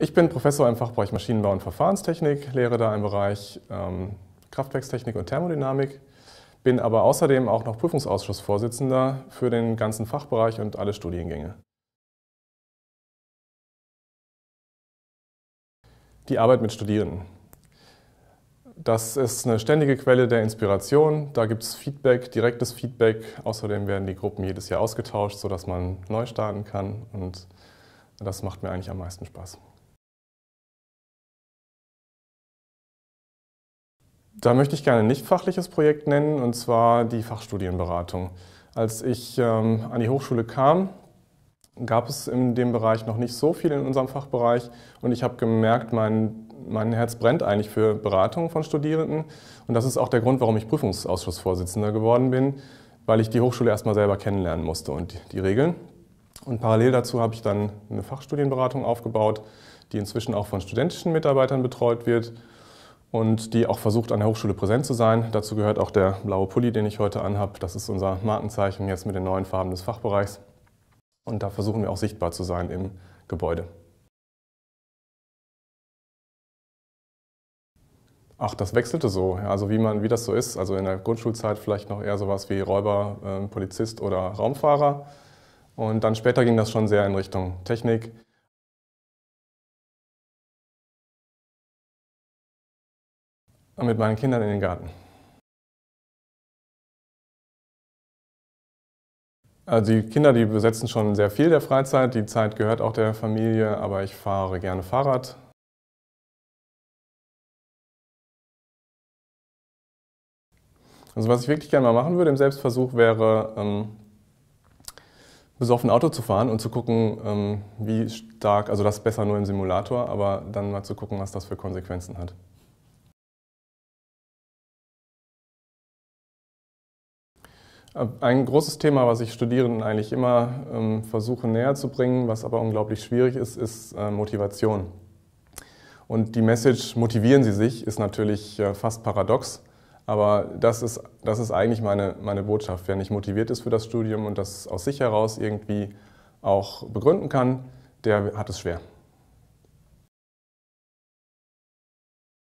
Ich bin Professor im Fachbereich Maschinenbau und Verfahrenstechnik, lehre da im Bereich ähm, Kraftwerkstechnik und Thermodynamik, bin aber außerdem auch noch Prüfungsausschussvorsitzender für den ganzen Fachbereich und alle Studiengänge. Die Arbeit mit Studierenden. Das ist eine ständige Quelle der Inspiration. Da gibt es Feedback, direktes Feedback. Außerdem werden die Gruppen jedes Jahr ausgetauscht, sodass man neu starten kann. Und das macht mir eigentlich am meisten Spaß. Da möchte ich gerne ein nicht fachliches Projekt nennen, und zwar die Fachstudienberatung. Als ich ähm, an die Hochschule kam, gab es in dem Bereich noch nicht so viel in unserem Fachbereich und ich habe gemerkt, mein, mein Herz brennt eigentlich für Beratung von Studierenden und das ist auch der Grund, warum ich Prüfungsausschussvorsitzender geworden bin, weil ich die Hochschule erstmal selber kennenlernen musste und die, die Regeln. Und parallel dazu habe ich dann eine Fachstudienberatung aufgebaut, die inzwischen auch von studentischen Mitarbeitern betreut wird und die auch versucht, an der Hochschule präsent zu sein. Dazu gehört auch der blaue Pulli, den ich heute anhabe. Das ist unser Markenzeichen jetzt mit den neuen Farben des Fachbereichs. Und da versuchen wir auch sichtbar zu sein im Gebäude. Ach, das wechselte so. Also wie, man, wie das so ist. Also in der Grundschulzeit vielleicht noch eher sowas wie Räuber, äh, Polizist oder Raumfahrer. Und dann später ging das schon sehr in Richtung Technik. Mit meinen Kindern in den Garten. Also die Kinder, die besetzen schon sehr viel der Freizeit. Die Zeit gehört auch der Familie, aber ich fahre gerne Fahrrad. Also was ich wirklich gerne mal machen würde im Selbstversuch wäre, ähm, besoffen Auto zu fahren und zu gucken, ähm, wie stark, also das besser nur im Simulator, aber dann mal zu gucken, was das für Konsequenzen hat. Ein großes Thema, was ich Studierenden eigentlich immer ähm, versuche näher zu bringen, was aber unglaublich schwierig ist, ist äh, Motivation. Und die Message, motivieren Sie sich, ist natürlich äh, fast paradox, aber das ist, das ist eigentlich meine, meine Botschaft. Wer nicht motiviert ist für das Studium und das aus sich heraus irgendwie auch begründen kann, der hat es schwer.